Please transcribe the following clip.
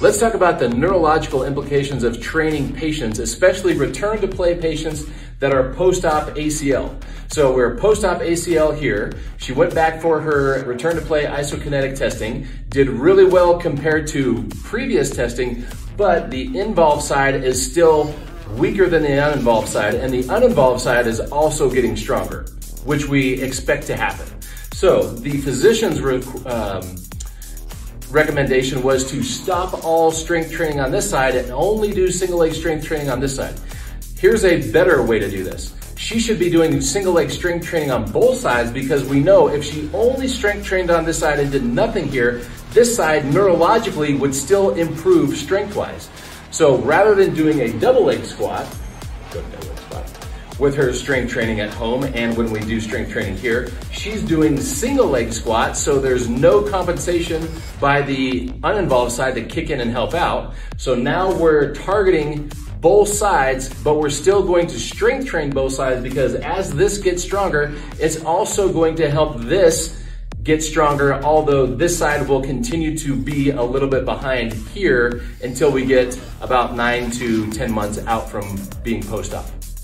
Let's talk about the neurological implications of training patients, especially return to play patients that are post-op ACL. So we're post-op ACL here. She went back for her return to play isokinetic testing, did really well compared to previous testing, but the involved side is still weaker than the uninvolved side, and the uninvolved side is also getting stronger, which we expect to happen. So the physician's um, recommendation was to stop all strength training on this side and only do single leg strength training on this side. Here's a better way to do this. She should be doing single leg strength training on both sides because we know if she only strength trained on this side and did nothing here, this side neurologically would still improve strength wise. So rather than doing a double leg squat, with her strength training at home and when we do strength training here. She's doing single leg squats, so there's no compensation by the uninvolved side to kick in and help out. So now we're targeting both sides, but we're still going to strength train both sides because as this gets stronger, it's also going to help this get stronger, although this side will continue to be a little bit behind here until we get about nine to 10 months out from being post-op.